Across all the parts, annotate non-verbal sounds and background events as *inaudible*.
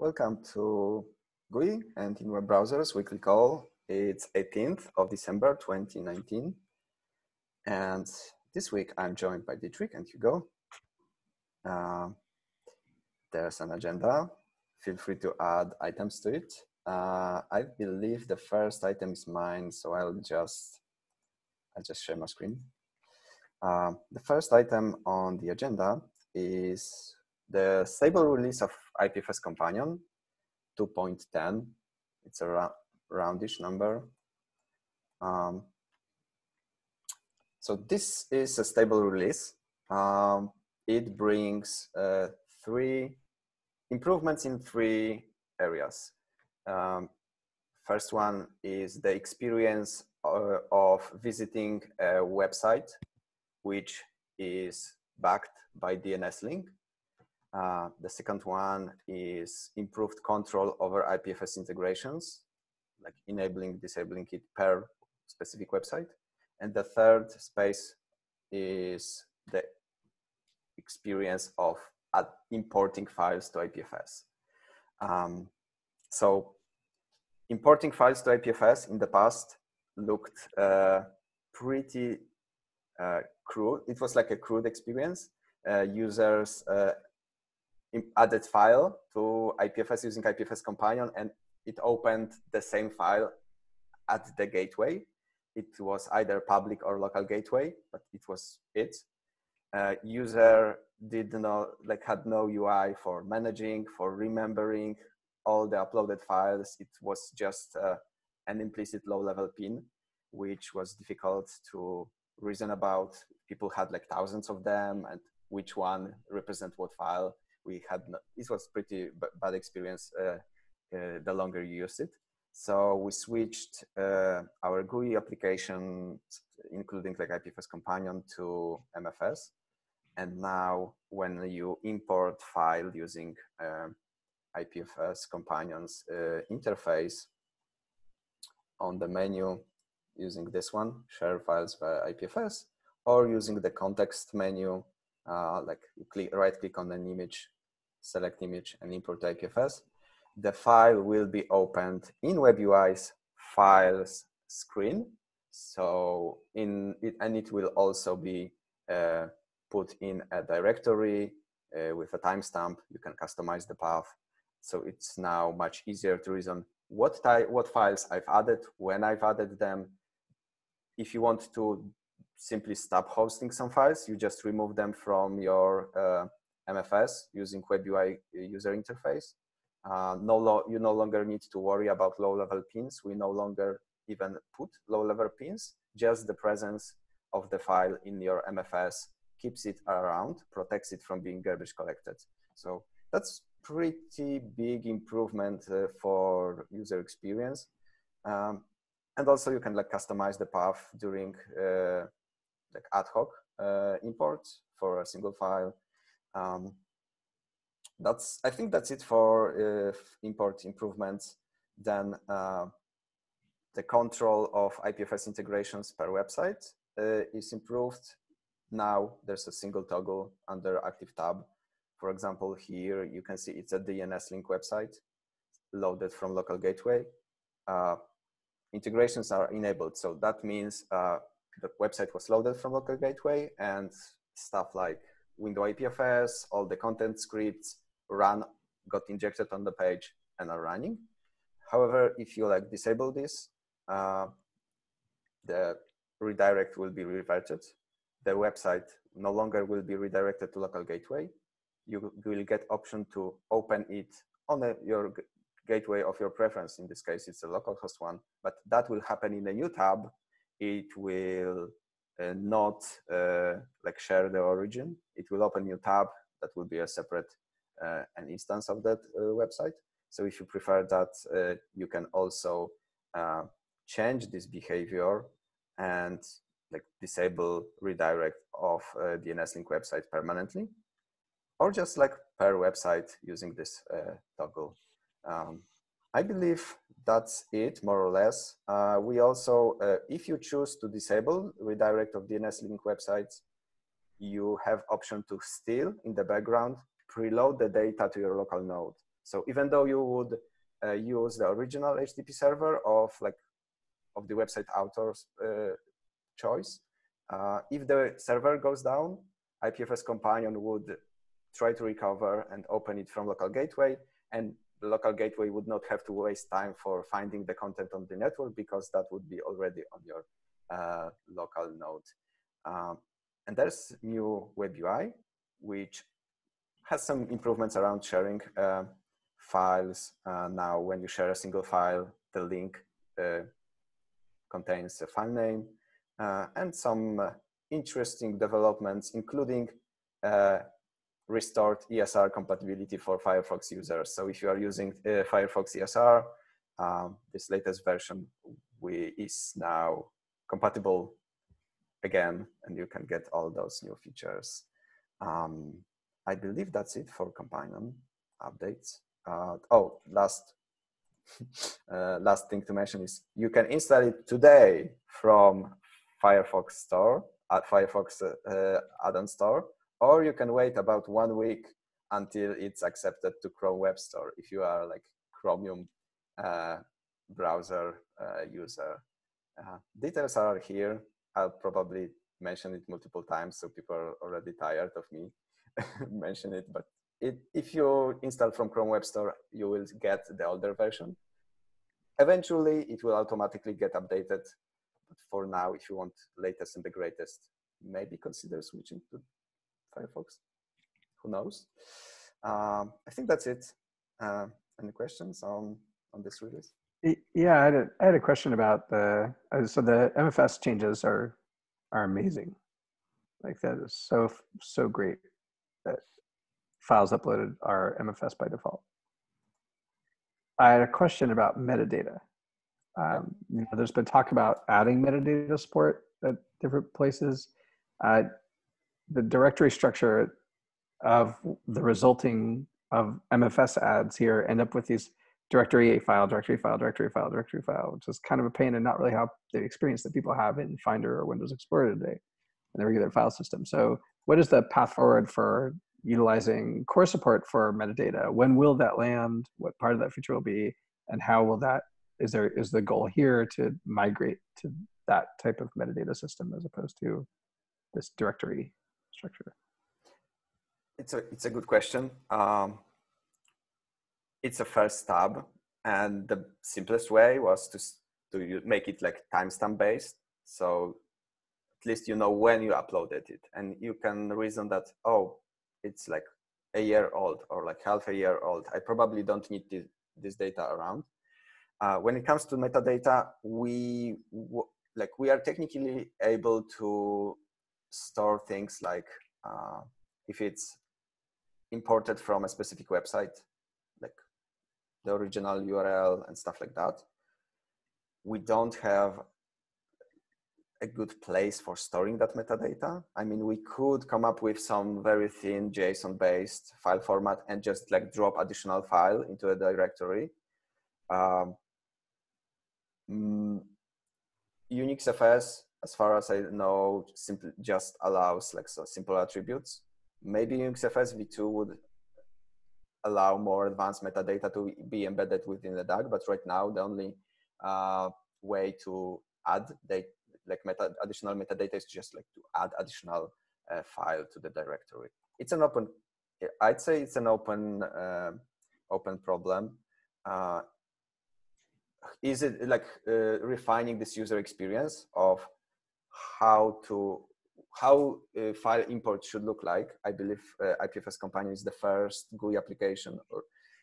Welcome to GUI and in web browsers weekly call. It's 18th of December 2019. And this week I'm joined by Dietrich and Hugo. Uh, there's an agenda. Feel free to add items to it. Uh, I believe the first item is mine, so I'll just I'll just share my screen. Uh, the first item on the agenda is the stable release of IPFS Companion 2.10. It's a ra roundish number. Um, so this is a stable release. Um, it brings uh, three improvements in three areas. Um, first one is the experience uh, of visiting a website, which is backed by DNS link. Uh, the second one is improved control over IPFS integrations, like enabling, disabling it per specific website. And the third space is the experience of importing files to IPFS. Um, so importing files to IPFS in the past looked uh, pretty uh, crude. It was like a crude experience. Uh, users added file to IPFS using IPFS companion and it opened the same file at the gateway. It was either public or local gateway, but it was it. Uh, user did not like had no UI for managing, for remembering all the uploaded files. It was just uh, an implicit low-level pin, which was difficult to reason about. People had like thousands of them, and which one represent what file we had no, it was pretty bad experience uh, uh, the longer you use it. So we switched uh, our GUI application including like IPFS companion to MFS and now when you import file using uh, IPFS companions uh, interface on the menu using this one share files via IPFS or using the context menu uh, like click, right click on an image, select image and import IPFS, the file will be opened in WebUI's files screen. So in it, and it will also be uh, put in a directory uh, with a timestamp. You can customize the path. So it's now much easier to reason what type, what files I've added, when I've added them. If you want to simply stop hosting some files. You just remove them from your uh, MFS using WebUI user interface. Uh, no you no longer need to worry about low-level pins. We no longer even put low-level pins. Just the presence of the file in your MFS keeps it around, protects it from being garbage collected. So that's pretty big improvement uh, for user experience. Um, and also you can like customize the path during uh, like ad hoc uh, imports for a single file. Um, that's I think that's it for uh, import improvements. Then uh, the control of IPFS integrations per website uh, is improved. Now there's a single toggle under active tab. For example, here you can see it's a DNS link website loaded from local gateway. Uh, integrations are enabled. So that means uh, the website was loaded from local gateway and stuff like window IPFS, all the content scripts run, got injected on the page and are running. However, if you like disable this, uh, the redirect will be reverted. The website no longer will be redirected to local gateway. You will get option to open it on a, your gateway of your preference. In this case, it's a localhost one, but that will happen in a new tab it will uh, not uh, like share the origin. It will open new tab that will be a separate uh, an instance of that uh, website. So if you prefer that, uh, you can also uh, change this behavior and like disable redirect of DNS link website permanently, or just like per website using this toggle. Um, I believe that's it, more or less. Uh, we also, uh, if you choose to disable redirect of DNS link websites, you have option to still in the background preload the data to your local node. So even though you would uh, use the original HTTP server of like of the website author's uh, choice, uh, if the server goes down, IPFS companion would try to recover and open it from local gateway, and local gateway would not have to waste time for finding the content on the network because that would be already on your uh, local node. Um, and there's new web UI, which has some improvements around sharing uh, files. Uh, now, when you share a single file, the link uh, contains a file name uh, and some uh, interesting developments, including restored ESR compatibility for Firefox users. So if you are using uh, Firefox ESR, um, this latest version we, is now compatible again, and you can get all those new features. Um, I believe that's it for companion updates. Uh, oh, last *laughs* uh, last thing to mention is you can install it today from Firefox store at Firefox uh, uh add-on store or you can wait about one week until it's accepted to Chrome Web Store if you are like Chromium uh, browser uh, user. Uh, details are here. I'll probably mention it multiple times, so people are already tired of me *laughs* mention it. But it, if you install from Chrome Web Store, you will get the older version. Eventually, it will automatically get updated. But for now, if you want latest and the greatest, maybe consider switching to Firefox. Who knows? Um, I think that's it. Uh, any questions on on this release? Yeah, I had a, I had a question about the uh, so the MFS changes are are amazing. Like that is so so great that files uploaded are MFS by default. I had a question about metadata. Um, you know, there's been talk about adding metadata support at different places. Uh, the directory structure of the resulting of MFS ads here end up with these directory file, directory file, directory file, directory file, which is kind of a pain and not really how the experience that people have in Finder or Windows Explorer today in the regular file system. So what is the path forward for utilizing core support for metadata? When will that land? What part of that feature will be? And how will that, is there, is the goal here to migrate to that type of metadata system as opposed to this directory structure? It's a it's a good question. Um, it's a first tab, and the simplest way was to to make it like timestamp based. So at least you know when you uploaded it, and you can reason that oh, it's like a year old or like half a year old. I probably don't need this, this data around. Uh, when it comes to metadata, we like we are technically able to store things like uh, if it's imported from a specific website, like the original URL and stuff like that. We don't have a good place for storing that metadata. I mean, we could come up with some very thin JSON based file format and just like drop additional file into a directory. Um, mm, UnixFS as far as I know, simply just allows like so simple attributes. Maybe UnixFS v2 would allow more advanced metadata to be embedded within the DAG, but right now the only uh, way to add data, like meta, additional metadata is just like to add additional uh, file to the directory. It's an open, I'd say it's an open, uh, open problem. Uh, is it like uh, refining this user experience of how to how uh, file import should look like. I believe uh, IPFS Companion is the first GUI application or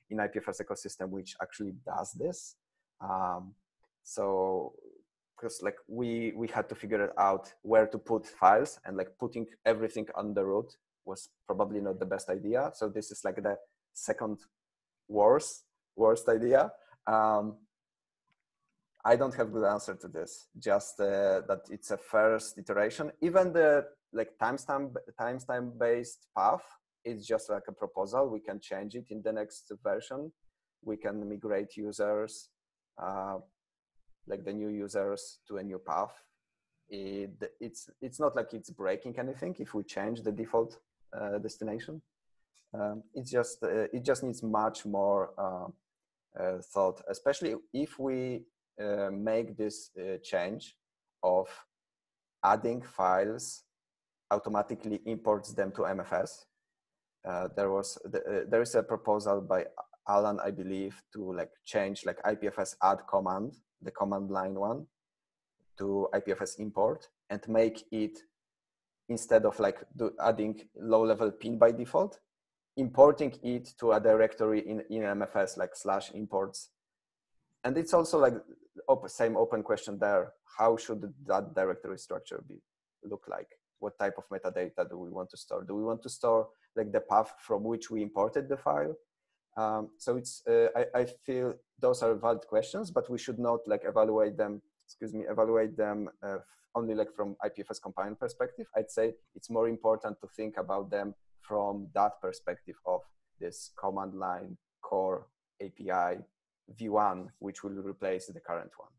in IPFS ecosystem which actually does this. Um, so because like we we had to figure out where to put files and like putting everything on the root was probably not the best idea. So this is like the second worst worst idea. Um, I don't have good answer to this. Just uh, that it's a first iteration. Even the like timestamp timestamp based path is just like a proposal. We can change it in the next version. We can migrate users, uh, like the new users, to a new path. It, it's it's not like it's breaking anything if we change the default uh, destination. Um, it just uh, it just needs much more uh, uh, thought, especially if we uh, make this uh, change of adding files automatically imports them to MFS. Uh, there was the, there is a proposal by Alan, I believe, to like change like IPFS add command, the command line one, to IPFS import and make it instead of like do, adding low level pin by default, importing it to a directory in, in MFS like slash imports. And it's also like op same open question there. How should that directory structure be look like? What type of metadata do we want to store? Do we want to store like the path from which we imported the file? Um, so it's uh, I, I feel those are valid questions, but we should not like evaluate them. Excuse me, evaluate them uh, only like from IPFS Companion perspective. I'd say it's more important to think about them from that perspective of this command line core API v1, which will replace the current one.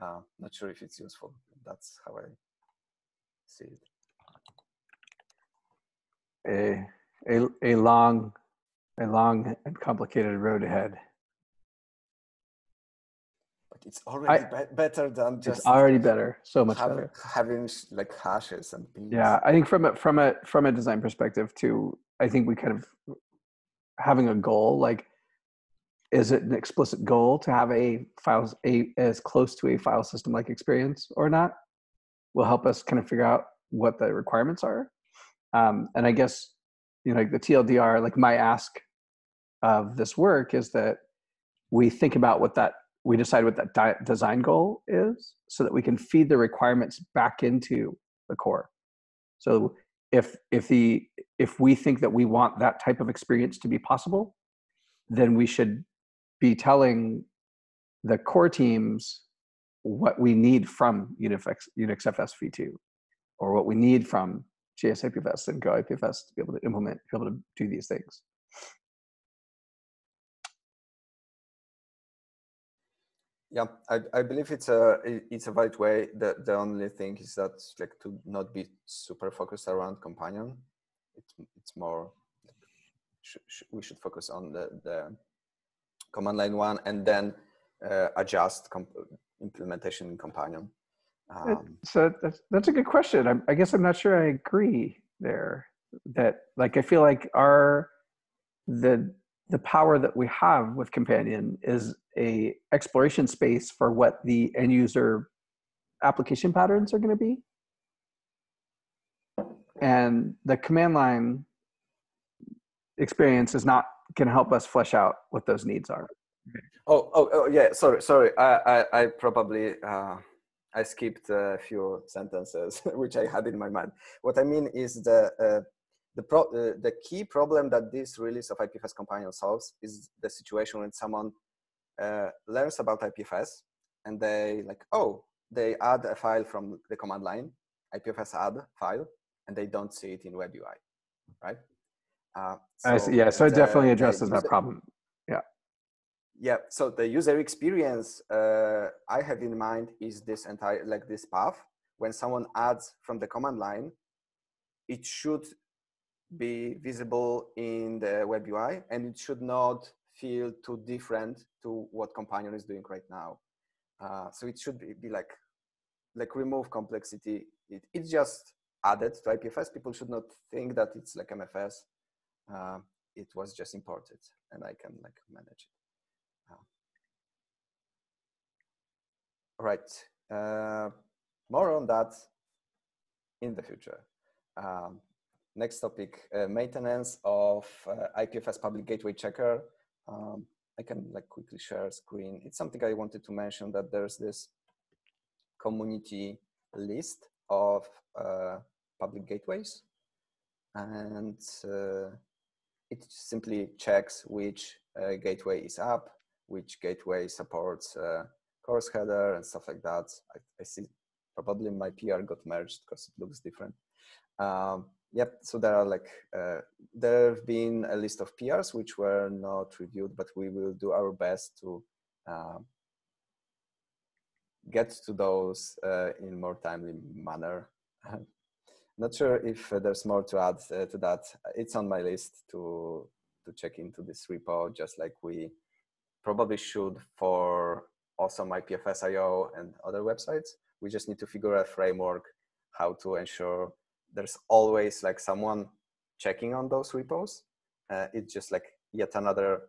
Uh, not sure if it's useful. That's how I see it. A, a, a long, a long and complicated road ahead. But it's already I, be better than just. It's already better, so much have, better. Having like hashes and pins. Yeah, I think from a from a from a design perspective too. I think we kind of having a goal like is it an explicit goal to have a files a as close to a file system like experience or not? Will help us kind of figure out what the requirements are. Um, and i guess you know like the tldr like my ask of this work is that we think about what that we decide what that di- design goal is so that we can feed the requirements back into the core. So if if the if we think that we want that type of experience to be possible then we should be telling the core teams what we need from Unix, UnixFS v2 or what we need from JS IPFS and Go IPFS to be able to implement, be able to do these things. Yeah, I, I believe it's a it's a right way. The the only thing is that like to not be super focused around companion. It's it's more sh sh we should focus on the the command line one and then uh, adjust implementation in companion. Um, so that's, that's a good question. I, I guess i'm not sure i agree there that like i feel like our the the power that we have with companion is a exploration space for what the end user application patterns are going to be. And the command line experience is not can help us flesh out what those needs are. Oh, oh, oh yeah. Sorry, sorry. I, I, I probably uh, I skipped a few sentences *laughs* which I had in my mind. What I mean is the uh, the pro uh, the key problem that this release of IPFS companion solves is the situation when someone uh, learns about IPFS and they like oh they add a file from the command line IPFS add file and they don't see it in web UI, right? Uh, so yeah, so it definitely addresses that problem. Yeah. Yeah. So the user experience uh, I have in mind is this entire like this path. When someone adds from the command line, it should be visible in the web UI, and it should not feel too different to what Companion is doing right now. Uh, so it should be, be like like remove complexity. It, it's just added to IPFS. People should not think that it's like MFS uh, it was just imported and I can like manage it. Uh, right. Uh, more on that in the future. Um, next topic, uh, maintenance of uh, IPFS public gateway checker. Um, I can like quickly share screen. It's something I wanted to mention that there's this community list of uh, public gateways and it simply checks which uh, gateway is up, which gateway supports uh, CORS header and stuff like that. I, I, see probably my PR got merged because it looks different. Um, yep, so there are like, uh, there have been a list of PRs which were not reviewed, but we will do our best to uh, get to those uh, in more timely manner. *laughs* not sure if uh, there's more to add uh, to that. It's on my list to to check into this repo, just like we probably should for awesome IPFS IO and other websites. We just need to figure a framework how to ensure there's always like someone checking on those repos. Uh, it's just like yet another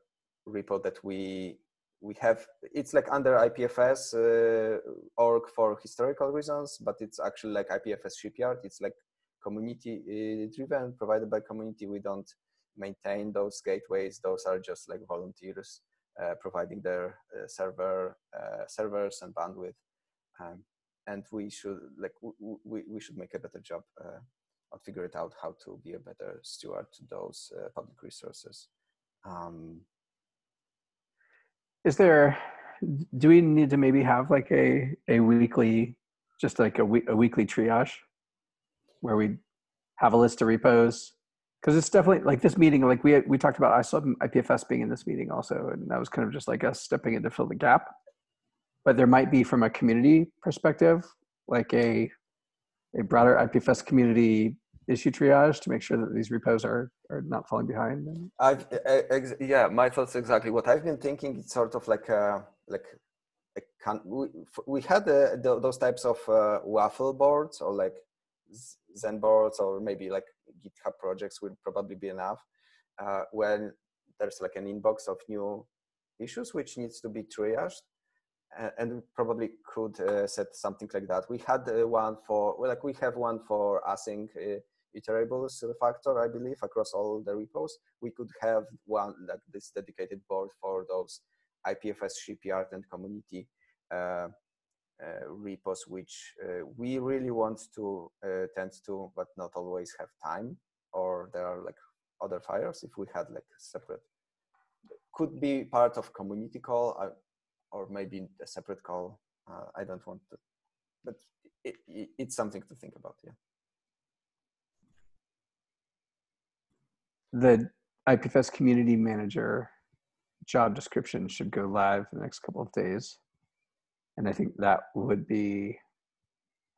repo that we we have. It's like under IPFS uh, org for historical reasons, but it's actually like IPFS shipyard. It's like community uh, driven, provided by community. We don't maintain those gateways. Those are just like volunteers uh, providing their uh, server servers and bandwidth. Um, and we should like we, we should make a better job uh, it out how to be a better steward to those uh, public resources. Um, Is there? Do we need to maybe have like a a weekly, just like a, a weekly triage, where we have a list of repos because it's definitely like this meeting like we we talked about ISO IPFS being in this meeting also and that was kind of just like us stepping in to fill the gap. But there might be from a community perspective like a a broader IPFS community issue triage to make sure that these repos are are not falling behind I've ex- yeah my thoughts exactly what I've been thinking. It's sort of like a like we, we had uh, the, those types of uh, waffle boards or like Zen boards or maybe like GitHub projects will probably be enough. Uh, when there's like an inbox of new issues which needs to be triaged, and, and probably could uh, set something like that. We had uh, one for well, like we have one for async uh, iterables factor, I believe, across all the repos. We could have one like this dedicated board for those IPFS shipyard and community uh, repos which uh, we really want to uh, tend to, but not always have time, or there are like other fires. If we had like separate, could be part of community call, or maybe a separate call. I don't want to, but it, it, it's something to think about. Yeah. The IPFS community manager job description should go live in the next couple of days and I think that would be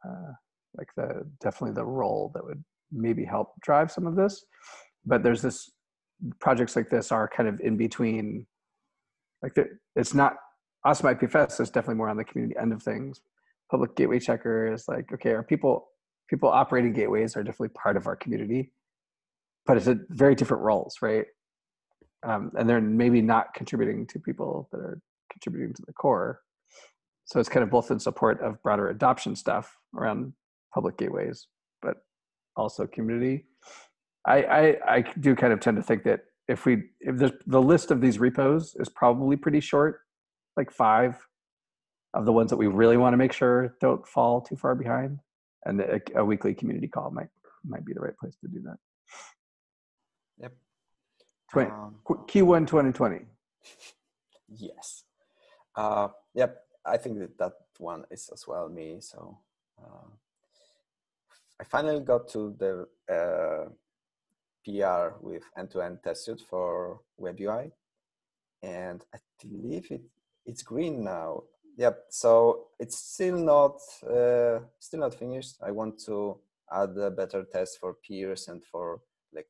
uh, like the definitely the role that would maybe help drive some of this. But there's this projects like this are kind of in between. Like it's not awesome IPFS is definitely more on the community end of things. Public gateway checker is like okay, are people people operating gateways are definitely part of our community, but it's a very different roles, right? Um, and they're maybe not contributing to people that are contributing to the core so it's kind of both in support of broader adoption stuff around public gateways, but also community. I, I, I do kind of tend to think that if we if the the list of these repos is probably pretty short, like five of the ones that we really want to make sure don't fall too far behind, and a, a weekly community call might might be the right place to do that. Yep. 20, um, Q1 2020. *laughs* Yes. Uh, yep. I think that that one is as well me. So uh, I finally got to the uh, PR with end-to-end test suite for web UI, and I believe it it's green now. Yep. So it's still not uh, still not finished. I want to add a better test for peers and for like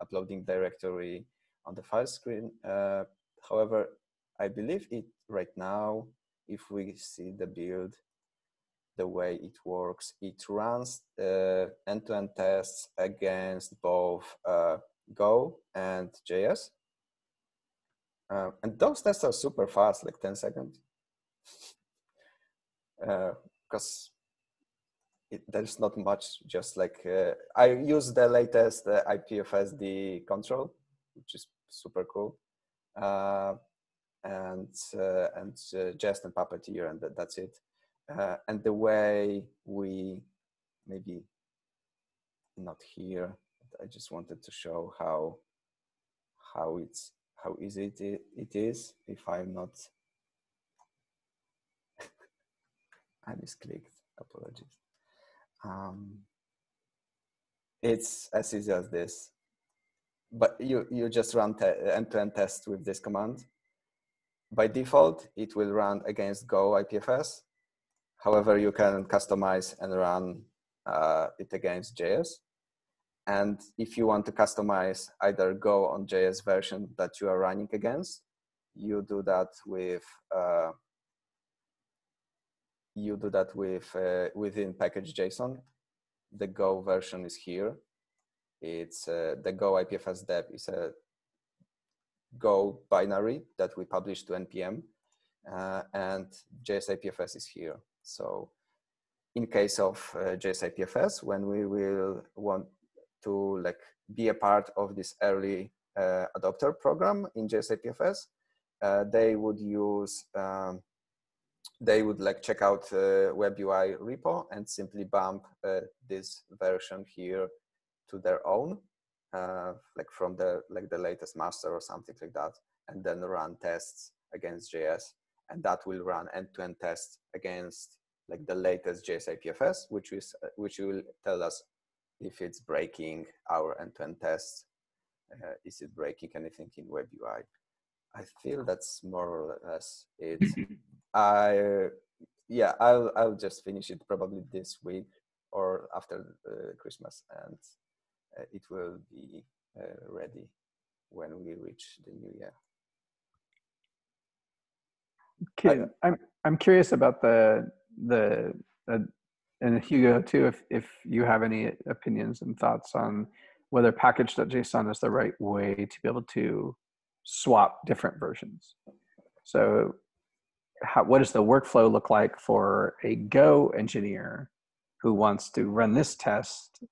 uploading directory on the file screen. Uh, however, I believe it right now if we see the build the way it works, it runs uh, end-to-end tests against both uh, Go and JS. Uh, and those tests are super fast, like 10 seconds. Because *laughs* uh, there's not much, just like, uh, I use the latest IPFSD control, which is super cool and uh, and uh, Jest and Puppeteer, and that, that's it. Uh, and the way we maybe not here. I just wanted to show how how it's how easy it, it is if I'm not *laughs* I misclicked apologies um, it's as easy as this but you you just run end-to-end test with this command by default, it will run against Go IPFS. However, you can customize and run uh, it against JS. And if you want to customize either Go on JS version that you are running against, you do that with uh, you do that with uh, within package JSON. The Go version is here. It's uh, the Go IPFS dev is a Go binary that we publish to npm, uh, and JS IPFS is here. So, in case of uh, JS IPFS, when we will want to like be a part of this early uh, adopter program in JS IPFS, uh, they would use um, they would like check out uh, web UI repo and simply bump uh, this version here to their own, uh, like from the like the latest master or something like that, and then run tests against JS, and that will run end-to-end tests against like the latest JS IPFS, which is uh, which will tell us if it's breaking our end-to-end tests, uh, is it breaking anything in web UI. I feel that's more or less it. *laughs* I yeah, I'll I'll just finish it probably this week or after uh, Christmas, and it will be uh, ready when we reach the new year. Okay, I, I'm I'm curious about the the uh, and Hugo too. If if you have any opinions and thoughts on whether package.json is the right way to be able to swap different versions. So how, what does the workflow look like for a Go engineer who wants to run this test uh,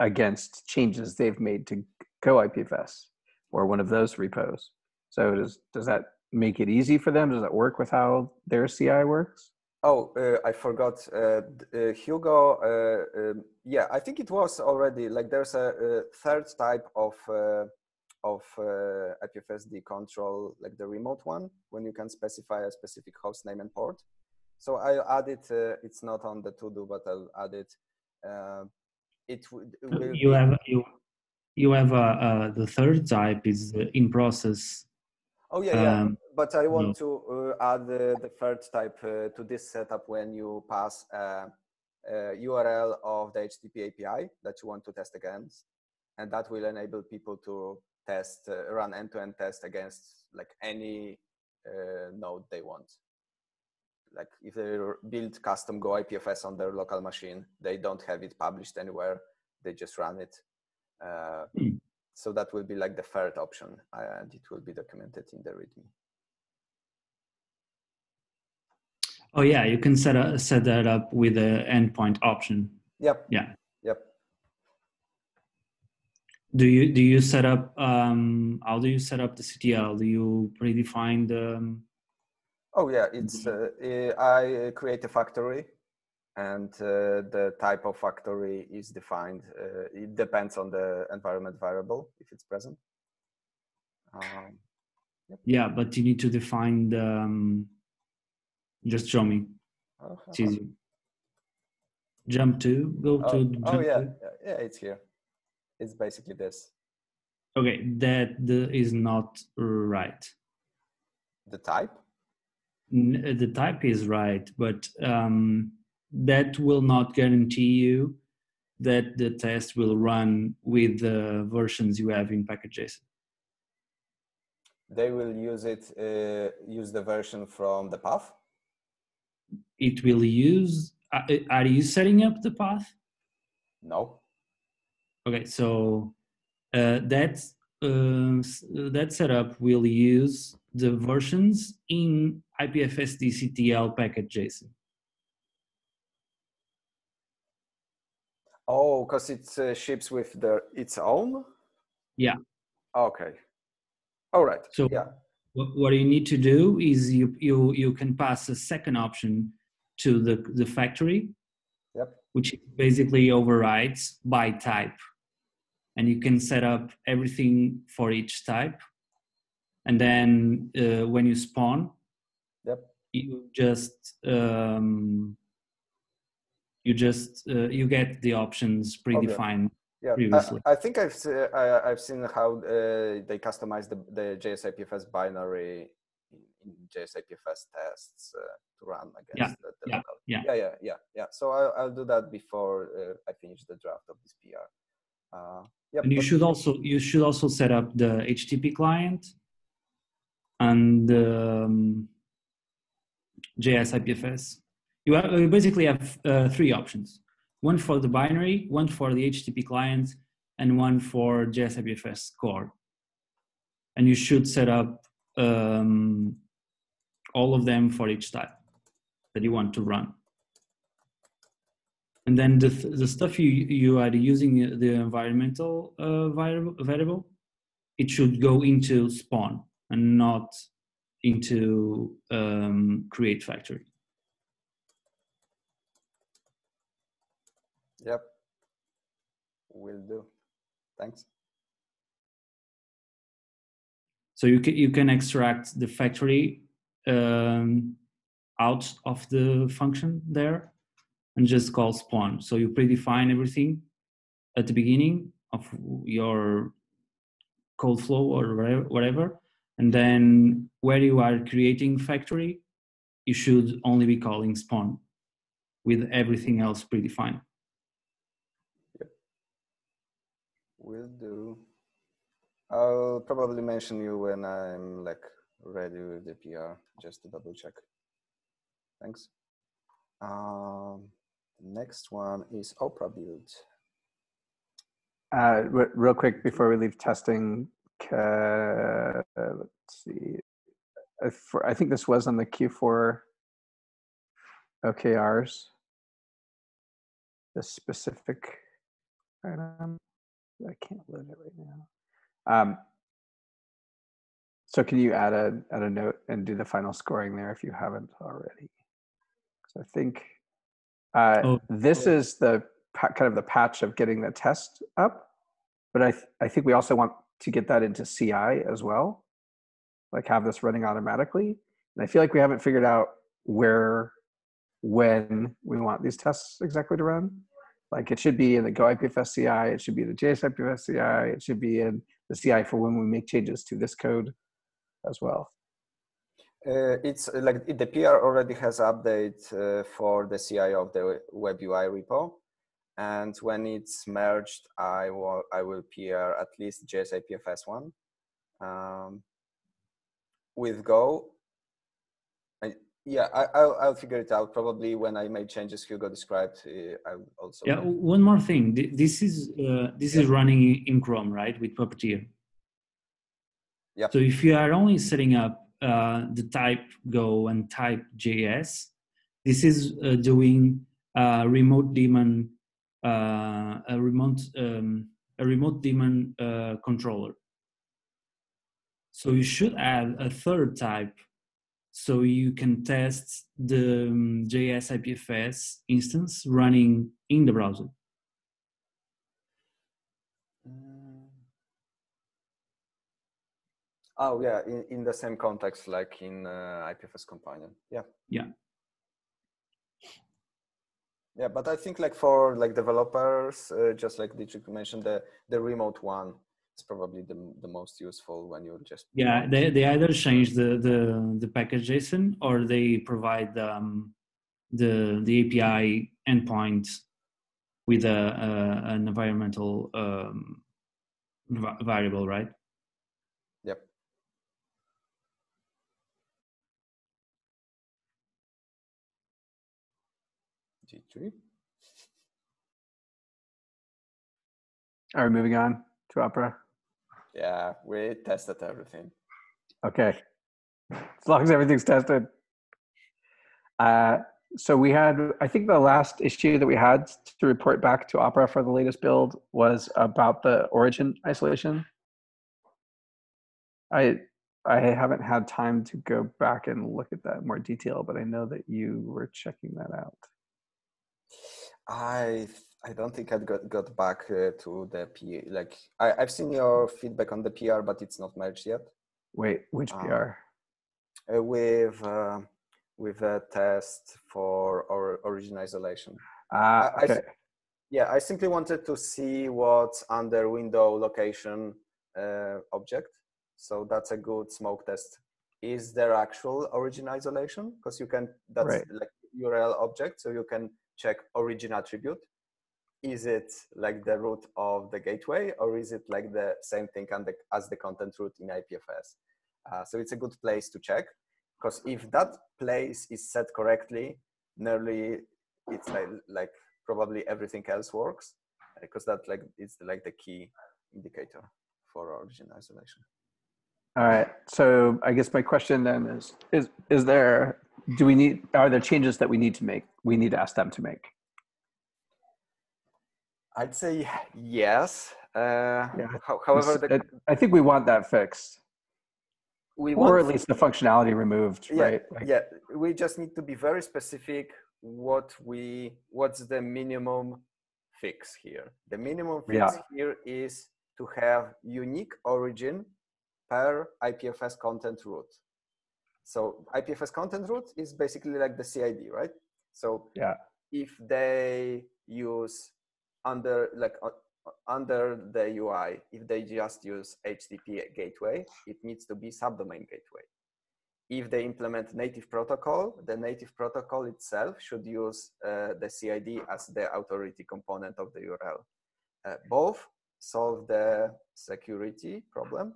against changes they've made to Go IPFS or one of those repos? So does does that make it easy for them? Does it work with how their CI works? Oh, uh, I forgot. Uh, uh, Hugo, uh, um, yeah, I think it was already like there's a, a third type of uh, of uh, IPFSD control, like the remote one, when you can specify a specific host name and port. So I'll add it. It's not on the to do, but I'll add it. It, will you have you you have uh, uh, the third type is in process. Oh yeah, yeah. Um, but I want no. to uh, add the, the third type uh, to this setup when you pass a, a URL of the HTTP API that you want to test against, and that will enable people to test, uh, run end-to-end test against like any uh, node they want. Like if they build custom Go IPFS on their local machine, they don't have it published anywhere. They just run it. Uh, mm. So that will be like the third option, and it will be documented in the README. Oh yeah, you can set a, set that up with the endpoint option. Yep. Yeah Yep. do you do you set up um, how do you set up the ctl do you predefine the um, oh yeah it's uh, i create a factory and uh, the type of factory is defined uh, it depends on the environment variable if it's present um, yep. yeah but you need to define the um, just show me uh-huh. it's easy jump to go oh, to oh yeah to. yeah it's here it's basically this. Okay, that is not right. The type? The type is right, but um, that will not guarantee you that the test will run with the versions you have in package.json. They will use it, uh, use the version from the path? It will use, uh, are you setting up the path? No. Okay, so uh, that uh, that setup will use the versions in IPFS-DCTL package JSON. Oh, because it uh, ships with the its own. Yeah. Okay. All right. So yeah. What you need to do is you you you can pass a second option to the the factory. Yep. Which basically overrides by type and you can set up everything for each type and then uh, when you spawn yep. you just um, you just uh, you get the options predefined okay. yeah previously. I, I think I've uh, I've seen how uh, they customize the, the JS IPFS binary in, JSIPFS tests uh, to run against Yeah, the, the yeah, local. yeah. yeah, yeah, yeah, yeah. So I'll, I'll do that before uh, I finish the draft of this PR. Uh, yeah, and you should also you should also set up the HTTP client and um, JS IPFS. You, have, you basically have uh, three options: one for the binary, one for the HTTP client, and one for JS IPFS core. And you should set up um, all of them for each type that you want to run and then the, the stuff you you are using the environmental uh, variable it should go into spawn and not into um, create factory Yep. Will do. Thanks. so you can you can extract the factory um, out of the function there and just call spawn so you predefine everything at the beginning of your code flow or whatever, whatever and then where you are creating factory you should only be calling spawn with everything else predefined Yep. Will do. I'll probably mention you when I'm like ready with the PR, just to double check. Thanks. Um, next one is Opera build. Uh, real quick before we leave testing, uh, let's see. I, for, I think this was on the Q4 OKRs. The specific item. I can't load it right now. Um, so can you add a add a note and do the final scoring there if you haven't already? So I think uh, Oh. this is the kind of the patch of getting the test up, but I th- I think we also want to get that into CI as well, like have this running automatically. And I feel like we haven't figured out where when we want these tests exactly to run. Like it should be in the Go IPFS CI, it should be the JS IPFS CI, it should be in the CI for when we make changes to this code as well. Uh, it's like the PR already has update uh, for the CI of the web UI repo. And when it's merged, I will, I will PR at least JSIPFS one. Um, with Go, I, yeah, I, I'll, I'll figure it out. Probably when I make changes Hugo described, uh, I'll also. yeah one more thing this is uh, this is running in chrome right with puppeteer Yep. so if you are only setting up uh, the type go and type js this is uh, doing a remote daemon uh, a remote um, a remote daemon uh, controller so you should add a third type so you can test the um, JS IPFS instance running in the browser. Mm. Oh yeah, in, in the same context like in uh, IPFS companion. Yeah. Yeah. Yeah, but I think like for like developers, uh, just like Dietrich mentioned, the the remote one is probably the the most useful when you're just Yeah, they, they either change the, the, the package JSON or they provide um, the, the API endpoint with a, a an environmental um, va- variable, right? G3. Are we moving on to Opera? Yeah, we tested everything. Okay. As long as everything's tested. Uh, so we had, I think the last issue that we had to report back to Opera for the latest build was about the origin isolation. I I haven't had time to go back and look at that in more detail, but I know that you were checking that out. I I don't think I got got back uh, to the P. Like I I've seen your feedback on the PR, but it's not merged yet. Wait, which Ah. PR? Uh, with uh, with a test for or origin isolation. Ah, I- I okay. Yeah, I simply wanted to see what's under window location uh, object. So that's a good smoke test is there actual origin isolation because you can that's Right. like URL object, so you can check origin attribute. Is it like the root of the gateway, or is it like the same thing as the content root in IPFS? Uh, so it's a good place to check because if that place is set correctly, nearly it's like like probably everything else works because that like it's like the key indicator for origin isolation. All right. So I guess my question then is is is there do we need are there changes that we need to make? We need to ask them to make. I'd say yes. Uh, Yeah. ho- however, the, I think we want that fixed, we or at least the functionality removed, yeah, right? Like, yeah. We just need to be very specific. What we what's the minimum fix here? The minimum fix Yeah. here is to have unique origin per IPFS content root. So IPFS content root is basically like the CID, right? So Yeah. if they use under like uh, under the UI, if they just use HTTP gateway, it needs to be subdomain gateway. If they implement native protocol, the native protocol itself should use uh, the CID as the authority component of the URL. Uh, both solve the security problem,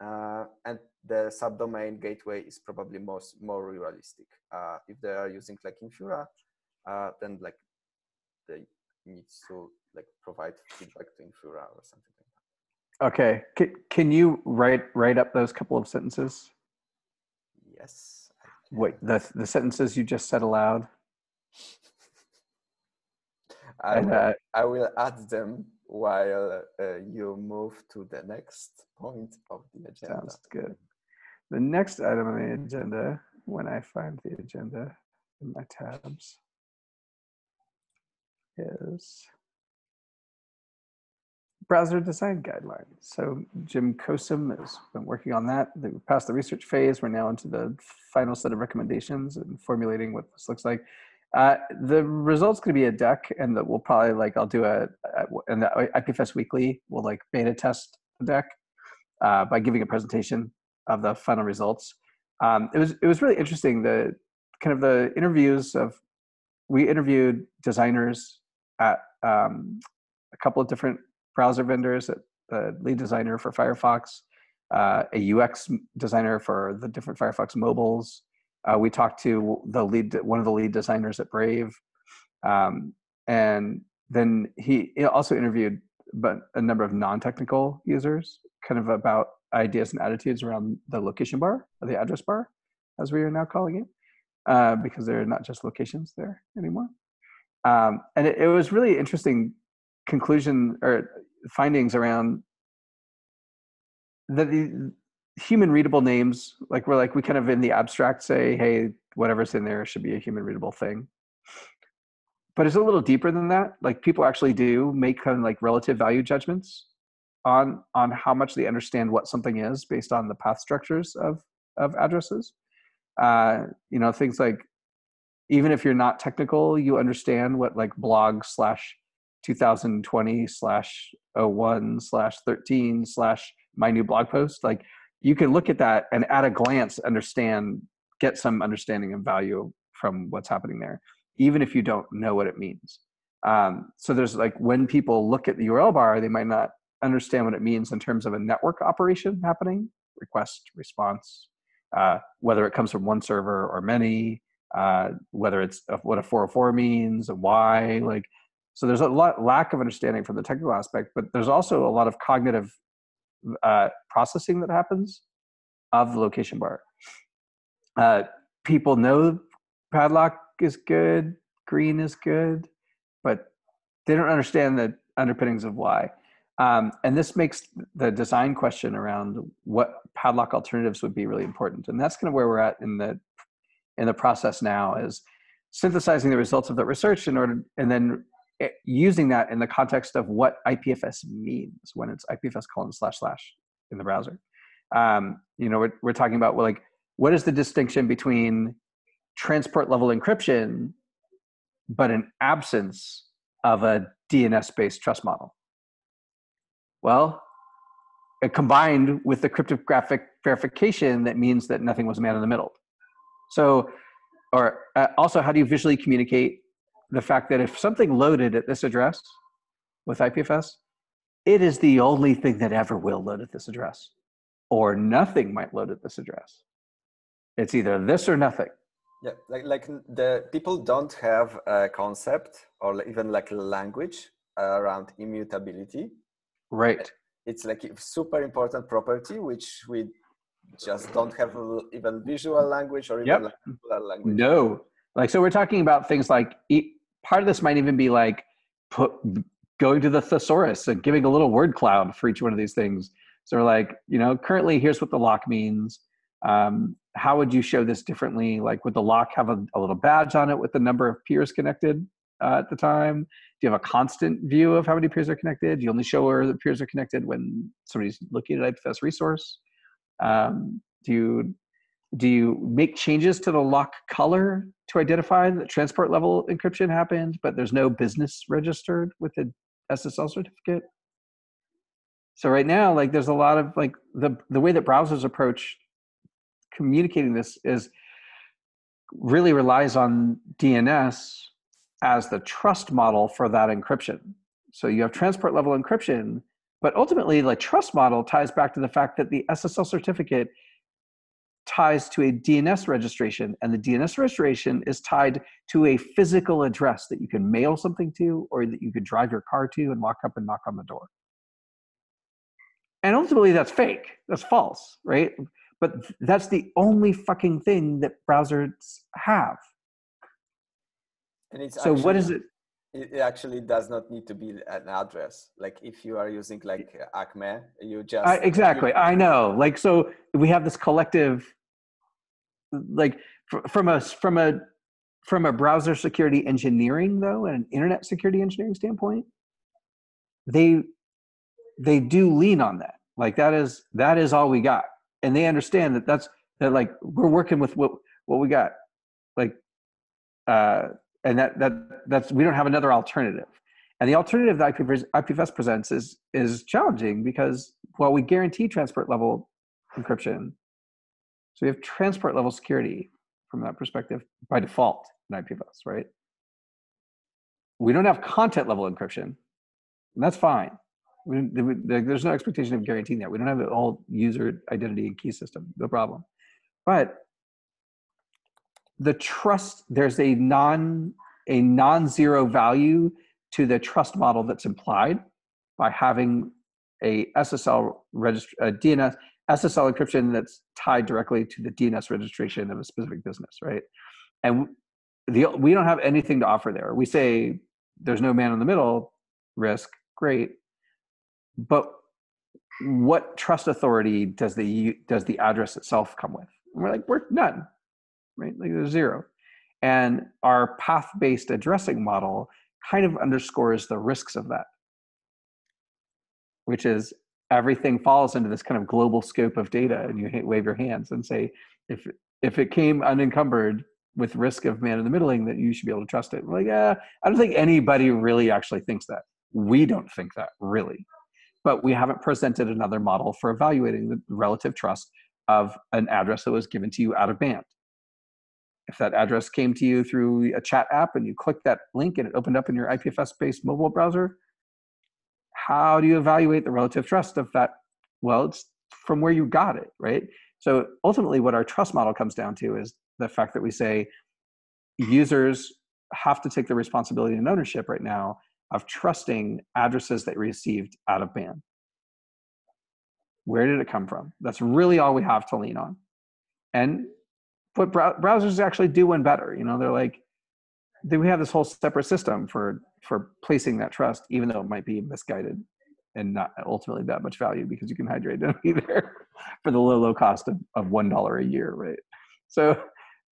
uh, and the subdomain gateway is probably most more realistic. Uh, if they are using like Infura, uh, then like they needs to like provide feedback to Infura or something like that. Okay. Can, can you write write up those couple of sentences? Yes. Wait, the the sentences you just said aloud. I And, uh, I will add them while uh, you move to the next point of the agenda. Sounds good. The next item on the agenda, when I find the agenda in my tabs, is browser design guidelines. So Jim Kosem has been working on that. They passed the research phase. We're now into the final set of recommendations and formulating what this looks like. Uh, the results going to be a deck, and that we'll probably like I'll do a, a and the IPFS Weekly will like beta test the deck uh, by giving a presentation of the final results. Um, it was it was really interesting. The kind of the interviews of we interviewed designers at um, a couple of different browser vendors. The lead designer for Firefox, uh, a UX designer for the different Firefox mobiles. Uh, we talked to the lead one of the lead designers at Brave, um, and then he also interviewed but a number of non-technical users, kind of about ideas and attitudes around the location bar or the address bar, as we are now calling it, uh, because they're not just locations there anymore. Um, and it, it was really interesting conclusion or findings around that the human readable names, like we're like we kind of in the abstract say, hey, whatever's in there should be a human readable thing. But it's a little deeper than that. Like people actually do make kind of like relative value judgments on on how much they understand what something is based on the path structures of of addresses. Uh, you know, things like even if you're not technical, you understand what like blog slash 2020 slash 01 slash 13 slash my new blog post. Like you can look at that and at a glance understand, get some understanding and value from what's happening there, even if you don't know what it means. Um, so there's like when people look at the URL bar, they might not understand what it means in terms of a network operation happening, request, response, uh, whether it comes from one server or many, uh, whether it's what a 404 means, and why, like, so there's a lot lack of understanding from the technical aspect, but there's also a lot of cognitive uh, processing that happens of the location bar. Uh, people know padlock is good, green is good, but they don't understand the underpinnings of why. Um, and this makes the design question around what padlock alternatives would be really important. And that's kind of where we're at in the in the process now is synthesizing the results of that research in order and then using that in the context of what IPFS means when it's IPFS colon slash slash in the browser. Um, you know, we're, we're talking about well, like what is the distinction between transport level encryption, but an absence of a DNS based trust model? Well, uh, combined with the cryptographic verification that means that nothing was man in the middle. So, or uh, also, how do you visually communicate the fact that if something loaded at this address with IPFS, it is the only thing that ever will load at this address, or nothing might load at this address. It's either this or nothing. Yeah, like like the people don't have a concept or even like language around immutability. Right. It's like a super important property which we just don't have even visual language or even Yep. like language. No. Like, so we're talking about things like e- part of this might even be like put going to the thesaurus and giving a little word cloud for each one of these things. So like, you know, currently here's what the lock means. Um, how would you show this differently? Like, would the lock have a, a little badge on it with the number of peers connected uh, at the time? Do you have a constant view of how many peers are connected? Do you only show where the peers are connected when somebody's looking at IPFS resource? Um, do you do you make changes to the lock color to identify that transport level encryption happened, but there's no business registered with the SSL certificate? So right now, like there's a lot of like the the way that browsers approach communicating this is really relies on DNS as the trust model for that encryption. So you have transport level encryption, but ultimately the trust model ties back to the fact that the SSL certificate ties to a DNS registration, and the DNS registration is tied to a physical address that you can mail something to or that you could drive your car to and walk up and knock on the door. And ultimately, that's fake. That's false, right? But that's the only fucking thing that browsers have. And it's So, what actually- is it? It actually does not need to be an address. Like if you are using like Acme, you just I, exactly. I know. Like, so we have this collective, like, fr- from a from a from a browser security engineering though, and an internet security engineering standpoint, they they do lean on that. Like that is that is all we got, and they understand that that's that like we're working with what what we got, like, uh, and that that that's we don't have another alternative. And the alternative that IPFS presents is is challenging because while we guarantee transport level encryption, so we have transport level security from that perspective by default in IPFS, right? We don't have content level encryption, and that's fine. We, there's no expectation of guaranteeing that. We don't have an all user identity and key system, no problem. But the trust there's a non a non-zero value to the trust model that's implied by having a SSL register, a DNS SSL encryption that's tied directly to the DNS registration of a specific business, right? And the we don't have anything to offer there. We say there's no man in the middle risk, great, but what trust authority does the does the address itself come with? And we're like, we're none, right? Like there's zero. And our path based addressing model kind of underscores the risks of that, which is everything falls into this kind of global scope of data. And you wave your hands and say, if, if it came unencumbered with risk of man in the middling, that you should be able to trust it. Like, yeah, I don't think anybody really actually thinks that. We don't think that really. But we haven't presented another model for evaluating the relative trust of an address that was given to you out of band if that address came to you through a chat app and you clicked that link and it opened up in your IPFS based mobile browser, how do you evaluate the relative trust of that? Well, it's from where you got it, right? So ultimately, what our trust model comes down to is the fact that we say users have to take the responsibility and ownership right now of trusting addresses that received out of band. Where did it come from? That's really all we have to lean on. And what brow- browsers actually do one better. You know, they're like, we have this whole separate system for for placing that trust, even though it might be misguided and not ultimately that much value because you can hide your identity there for the low low cost of, of one dollar a year, right? So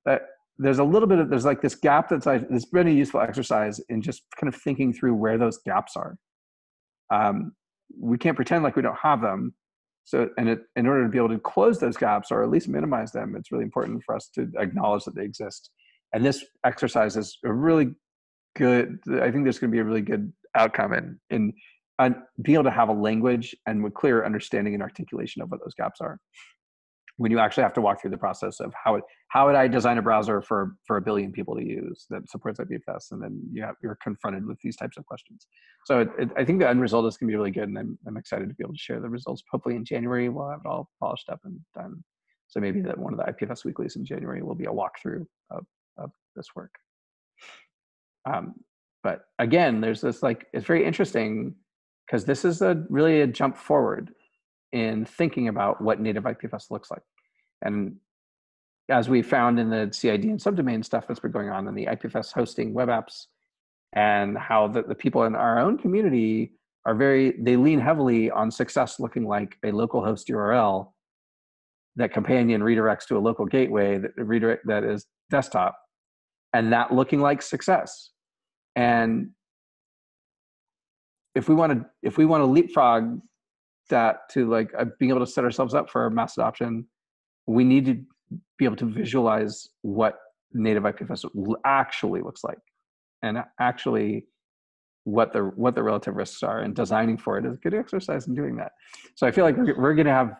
that there's a little bit of there's like this gap that's it's been a useful exercise in just kind of thinking through where those gaps are. Um, we can't pretend like we don't have them, so, and it, in order to be able to close those gaps or at least minimize them, it's really important for us to acknowledge that they exist. And this exercise is a really good. I think there's going to be a really good outcome in in uh, being able to have a language and with clear understanding and articulation of what those gaps are when you actually have to walk through the process of how it, how would I design a browser for for a billion people to use that supports IPFS, and then you have, you're confronted with these types of questions. So it, it, I think the end result is going to be really good, and I'm I'm excited to be able to share the results. Hopefully in January we'll have it all polished up and done. So maybe that one of the IPFS weeklies in January will be a walkthrough of of this work. Um, but again, there's this like it's very interesting because this is a really a jump forward in thinking about what native IPFS looks like. And as we found in the CID and subdomain stuff that's been going on in the IPFS hosting web apps, and how the, the people in our own community are very, they lean heavily on success looking like a local host URL that companion redirects to a local gateway that redirect that is desktop and that looking like success. And if we want to if we want to leapfrog that to like uh, being able to set ourselves up for mass adoption, we need to be able to visualize what native IPFS actually looks like, and actually what the what the relative risks are, and designing for it is a good exercise in doing that. So I feel like we're, we're going to have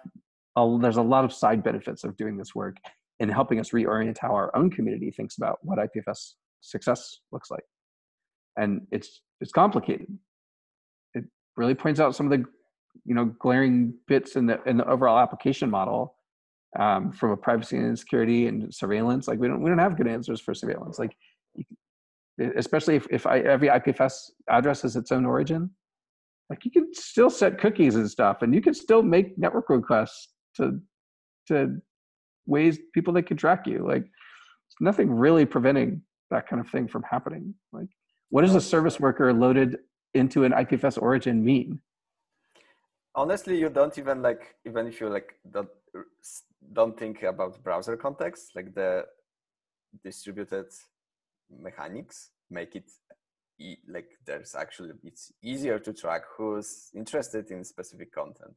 a, there's a lot of side benefits of doing this work in helping us reorient how our own community thinks about what IPFS success looks like, and it's it's complicated. It really points out some of the you know glaring bits in the in the overall application model um, from a privacy and security and surveillance. Like we don't we don't have good answers for surveillance. Like especially if, if I, every IPFS address has its own origin, like you can still set cookies and stuff, and you can still make network requests to to ways people that can track you. Like there's nothing really preventing that kind of thing from happening. Like what does a service worker loaded into an IPFS origin mean? honestly you don't even like even if you like don't don't think about browser context like the distributed mechanics make it e- like there's actually it's easier to track who's interested in specific content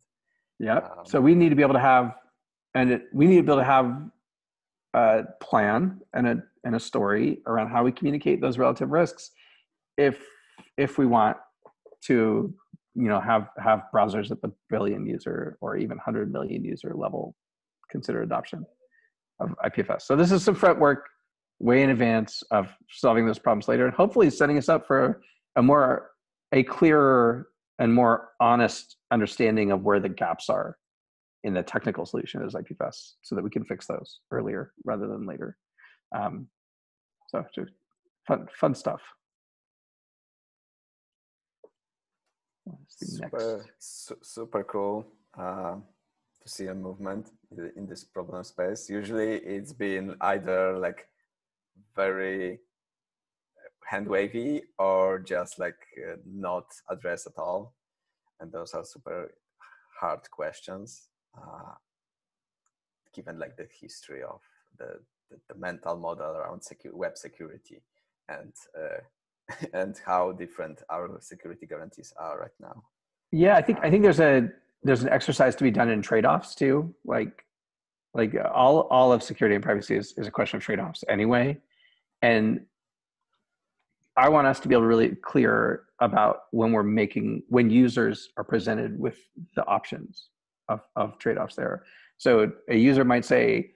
yeah um, so we need to be able to have and it, we need to be able to have a plan and a and a story around how we communicate those relative risks if if we want to you know have have browsers at the billion user or even 100 million user level consider adoption of IPFS. So this is some front work way in advance of solving those problems later and hopefully setting us up for a more a clearer and more honest understanding of where the gaps are in the technical solution as IPFS so that we can fix those earlier rather than later. Um, so fun, fun stuff. super, su super cool uh, to see a movement in this problem space. Usually it's been either like very hand wavy or just like uh, not addressed at all. And those are super hard questions, uh, given like the history of the, the, the mental model around secu web security and uh, *laughs* and how different our security guarantees are right now. Yeah, I think I think there's a there's an exercise to be done in trade-offs too. Like like all all of security and privacy is, is a question of trade-offs anyway. And I want us to be able to really clear about when we're making when users are presented with the options of, of trade-offs there. So a user might say,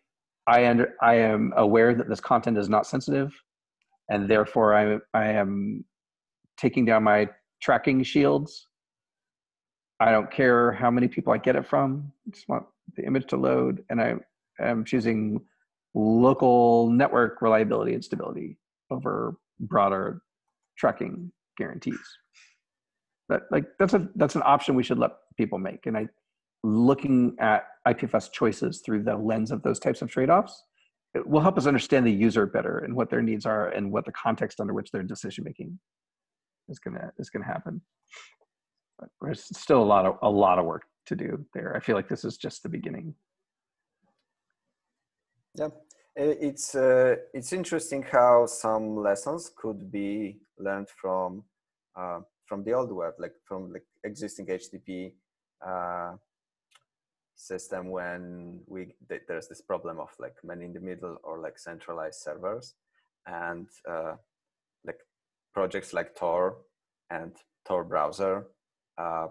I under I am aware that this content is not sensitive and therefore I, I am taking down my tracking shields. I don't care how many people I get it from. I just want the image to load, and I am choosing local network reliability and stability over broader tracking guarantees. But like that's a that's an option we should let people make. And I looking at IPFS choices through the lens of those types of trade-offs it will help us understand the user better and what their needs are and what the context under which their decision making is gonna is gonna happen. But there's still a lot of a lot of work to do there. I feel like this is just the beginning. Yeah, it's uh, it's interesting how some lessons could be learned from uh, from the old web, like from like existing HTTP uh, system when we there's this problem of like man in the middle or like centralized servers and uh, like projects like tor and tor browser uh,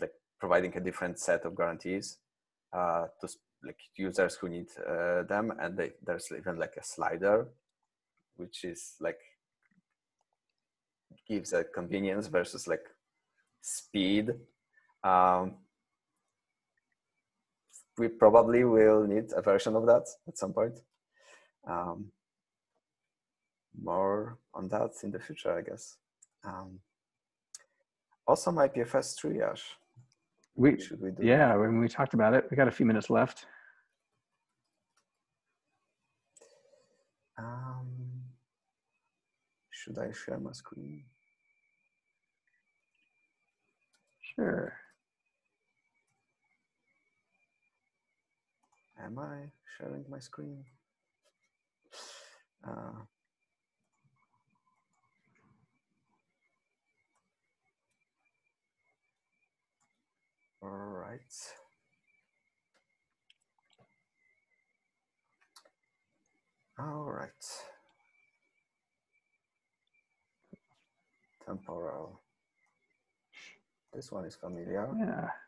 like providing a different set of guarantees uh, to like users who need uh, them, and they, there's even like a slider, which is like gives a convenience versus like speed. Um, we probably will need a version of that at some point. Um, more on that in the future, I guess. Um, also, my IPFS triage. We Should we do? yeah, when we talked about it, we got a few minutes left. Um, should I share my screen? Sure. Am I sharing my screen? Uh, all right. All right. Temporal. This one is familiar. Yeah.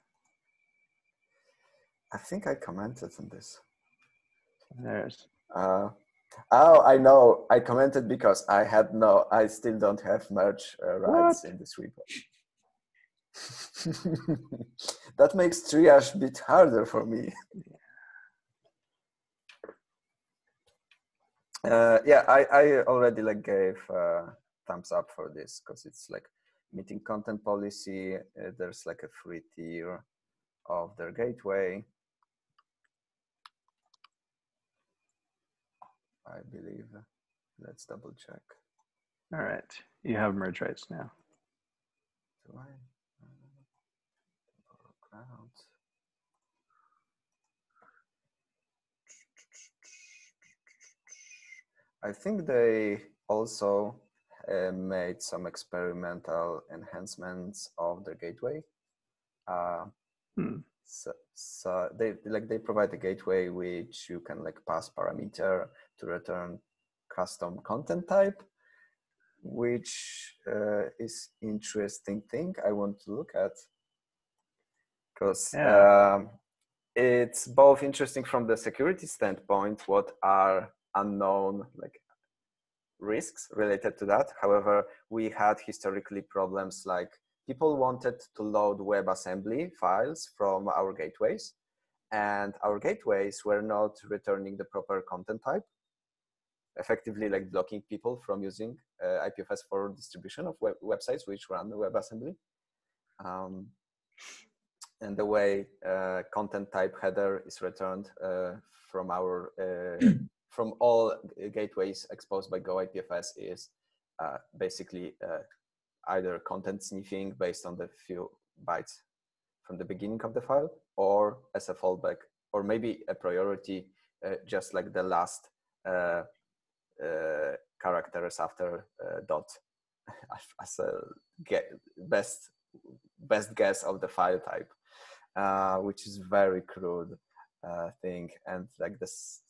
I think I commented on this. There's Uh, oh, I know. I commented because I had no. I still don't have merge uh, rights in this repo. *laughs* that makes triage a bit harder for me. *laughs* Uh, yeah, I, I already like gave uh, thumbs up for this because it's like meeting content policy. Uh, there's like a free tier of their gateway. I believe. Let's double check. all right. You have merge rights now. Do I? I think they also uh, made some experimental enhancements of the gateway. Uh, Hmm. so, so they like they provide a gateway which you can like pass parameter to return custom content type which uh, is interesting thing i want to look at. Because Yeah. um, it's both interesting from the security standpoint what are unknown like risks related to that. However we had historically problems like people wanted to load WebAssembly files from our gateways, and our gateways were not returning the proper content type, effectively like blocking people from using uh, IPFS for distribution of web- websites which run WebAssembly. Um, and the way uh, content type header is returned uh, from our uh, *clears throat* from all gateways exposed by Go IPFS is uh, basically uh, either content sniffing based on the few bytes from the beginning of the file or as a fallback or maybe a priority uh, just like the last characters after uh, dot *laughs* as a best best guess of the file type uh, which is very crude uh, thing and like this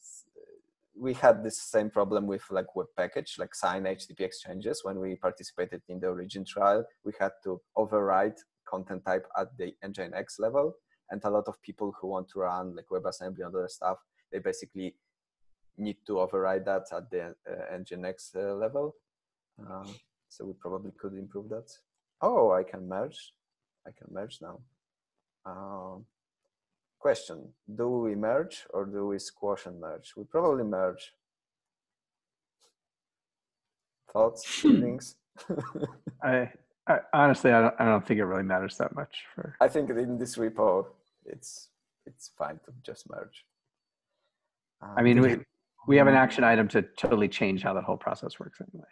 we had this same problem with like web package, like sign HTTP exchanges. When we participated in the origin trial, we had to override content type at the Nginx level. And a lot of people who want to run like WebAssembly and other stuff, they basically need to override that at the uh, Nginx uh, level. Uh, so we probably could improve that. Oh, I can merge. I can merge now. Um, question do we merge or do we squash and merge we probably merge thoughts *clears throat* feelings *laughs* I, I honestly, I don't, I don't think it really matters that much for. i think in this repo it's it's fine to just merge I mean, Um, we we have an action item to totally change how that whole process works anyway.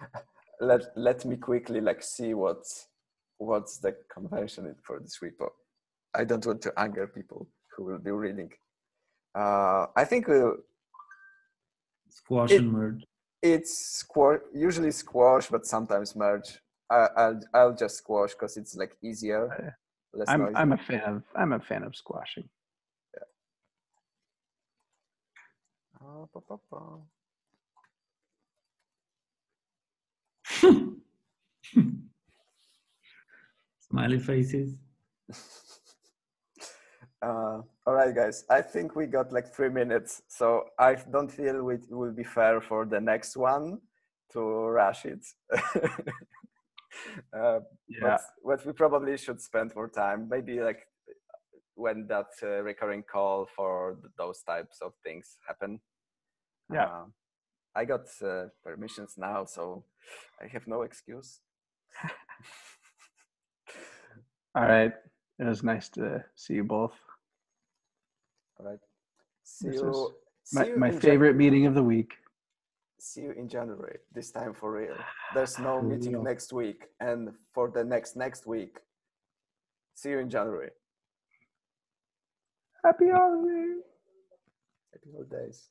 *laughs* let let me quickly like see what's what's the convention for this repo i don't want to anger people who will be reading uh i think we'll Squash It- and merge. it's squash usually squash but sometimes merge I, i'll i'll just squash because it's like easier less I'm noisy. I'm a fan of I'm a fan of squashing. *laughs* Smiley faces. *laughs* Uh, all right, guys. I think we got like three minutes, so I don't feel it will be fair for the next one to rush it. *laughs* uh, Yeah. but, but we probably should spend more time. Maybe like when that uh, recurring call for those types of things happen. Yeah. Uh, I got uh, permissions now, so I have no excuse. *laughs* All right. It was nice to see you both. All right. See This you. see My, you my favorite meeting of the week. see you in January. This time for real. There's no *sighs* meeting next week, and for the next next week. See you in January. Happy holidays. Happy holidays.